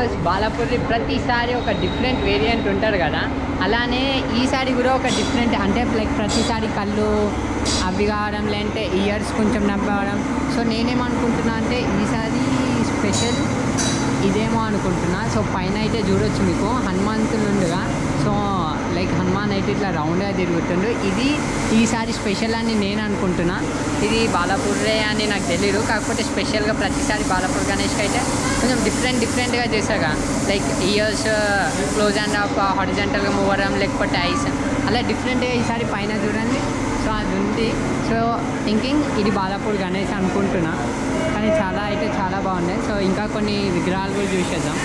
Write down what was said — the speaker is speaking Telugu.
బికాస్ బాలాపూరి ప్రతిసారి ఒక డిఫరెంట్ వేరియంట్ ఉంటారు కదా. అలానే ఈసారి కూడా ఒక డిఫరెంట్ అంటే లైక్ ప్రతిసారి కళ్ళు అవి కావడం లేదంటే ఇయర్స్ కొంచెం నవ్వడం. సో నేనేమనుకుంటున్నా అంటే ఈసారి స్పెషల్ ఇదేమో అనుకుంటున్నా. సో పైన అయితే చూడొచ్చు మీకు. హనుమంతులుండగా సో హనుమాన్ అయితే ఇట్లా రౌండ్గా తిరుగుతుండు. ఇది ఈసారి స్పెషల్ అని నేను అనుకుంటున్నా. ఇది బాలాపూరే అని నాకు తెలియదు కాకపోతే స్పెషల్గా ప్రతిసారి బాలాపూర్ గణేష్కి అయితే కొంచెం డిఫరెంట్ డిఫరెంట్గా చేసాగా like ears close and off హారిజెంటల్గా move అవ్వడం లేకపోతే ఐస్ అలా డిఫరెంట్గా ఈసారి పైన చూడండి. సో అది ఉంది. సో థింకింగ్ ఇది బాలాపూర్ గణేష్ అనుకుంటున్నా. కానీ చాలా అయితే చాలా బాగున్నాయి. సో ఇంకా కొన్ని విగ్రహాలు కూడా చూసేద్దాం.